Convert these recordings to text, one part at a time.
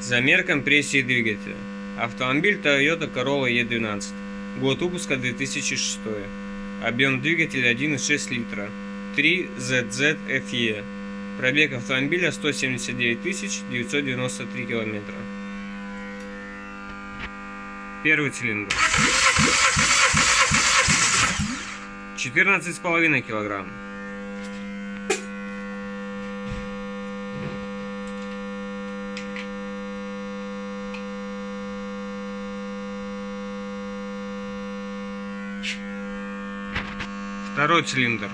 Замер компрессии двигателя. Автомобиль Toyota Corolla E12. Год выпуска 2006. Объем двигателя 1,6 литра. 3ZZFE. Пробег автомобиля 179 993 километра. Первый цилиндр. 14,5 килограмм. Второй цилиндр.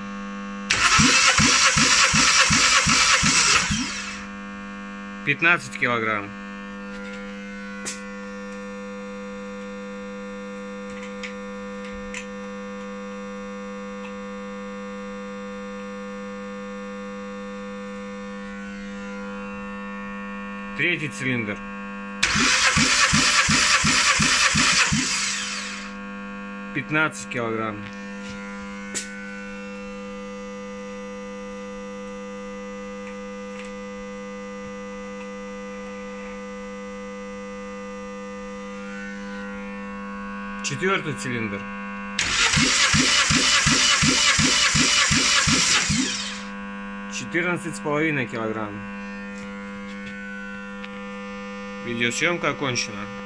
Пятнадцать килограмм. Третий цилиндр. Пятнадцать килограмм. Четвертый цилиндр. Четырнадцать с половиной килограмм. Видеосъемка окончена.